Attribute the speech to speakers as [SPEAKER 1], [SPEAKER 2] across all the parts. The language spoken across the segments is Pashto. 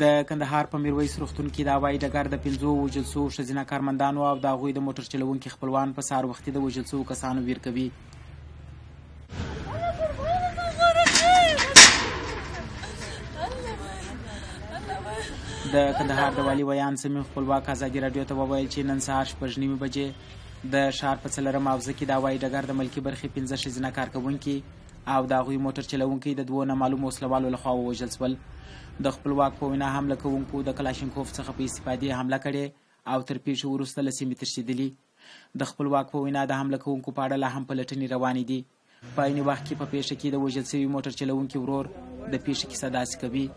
[SPEAKER 1] د کندهار په میرویس روغتون کې د هوایي ډګر د پنځو وژل شوو ښځینه کارمندانو او د هغوی د موټر چلوونکي خپلوان په سهار وختي د وژل شوو کسانو ویر کوي د کندهار د والي ویاند سمیم خپلواک ازادي راډیو ته وویل چې نن سهار شپږ نیمې بجې د ښار په څلورم حوزه کې د هوایي ډګر د ملکي برخې پنځه ښځینه کارکوونکي او د هغوی موټر چلوونکي د دوو نامعلومو وسلوالو لخوا ووژل شول. د خپلواک په وینا حمله کوونکو د کلاشینکوف څخه په استفادې حمله کړې او تر پیښې وروسته له سیمې تښتیدلي. د خپلواک په وینا د حمله کوونکو په اړه لا هم پلټنې روانې دي. په عین وخت کې په پیښه کې د وژل شوي موټر چلوونکي ورور د پیښې کیسه داسې کوي.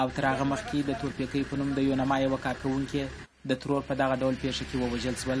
[SPEAKER 1] او تر هغه مخکي د تورپیکۍ په نوم د یونما یوه کارکوونکې د ترور په دغه ډول پېښه کي ووژل سول.